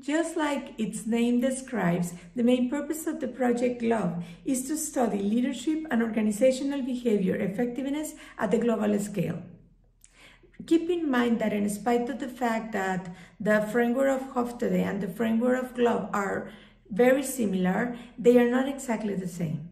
Just like its name describes, the main purpose of the Project GLOBE is to study leadership and organizational behavior effectiveness at the global scale. Keep in mind that in spite of the fact that the framework of Hofstede and the framework of GLOBE are very similar, they are not exactly the same.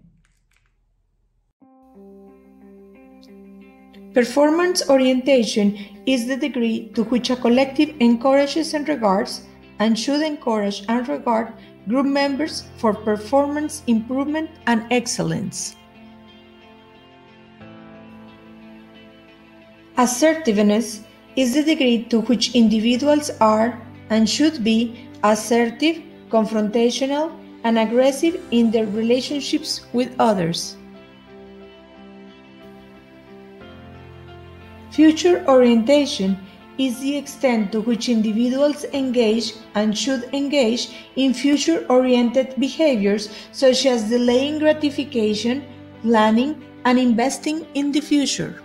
Performance orientation is the degree to which a collective encourages and regards and should encourage and regard group members for performance improvement and excellence. Assertiveness is the degree to which individuals are and should be assertive, confrontational, and aggressive in their relationships with others. Future orientation is the extent to which individuals engage and should engage in future oriented behaviors such as delaying gratification, planning, and investing in the future.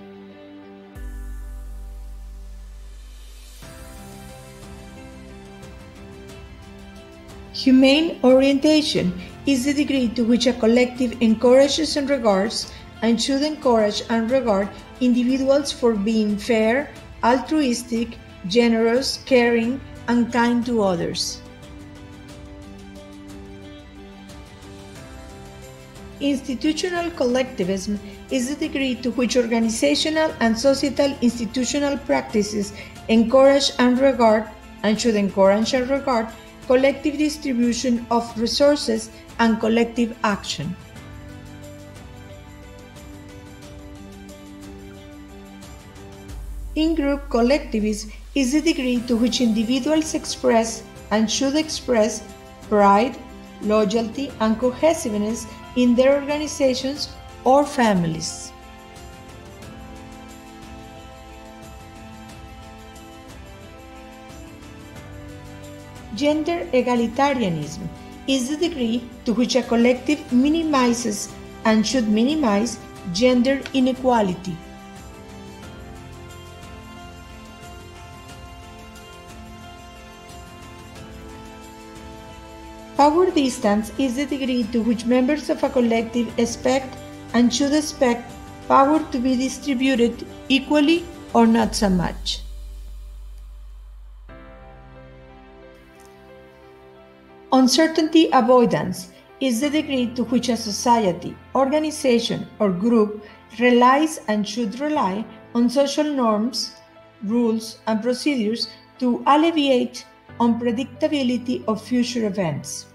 Humane orientation is the degree to which a collective encourages and regards and should encourage and regard individuals for being fair, altruistic, generous, caring, and kind to others. Institutional collectivism is the degree to which organizational and societal institutional practices encourage and regard and should encourage and regard collective distribution of resources, and collective action. In-group collectivism is the degree to which individuals express and should express pride, loyalty, and cohesiveness in their organizations or families. Gender egalitarianism is the degree to which a collective minimizes and should minimize gender inequality. Power distance is the degree to which members of a collective expect and should expect power to be distributed equally or not so much. Uncertainty avoidance is the degree to which a society, organization, or group relies and should rely on social norms, rules, and procedures to alleviate unpredictability of future events.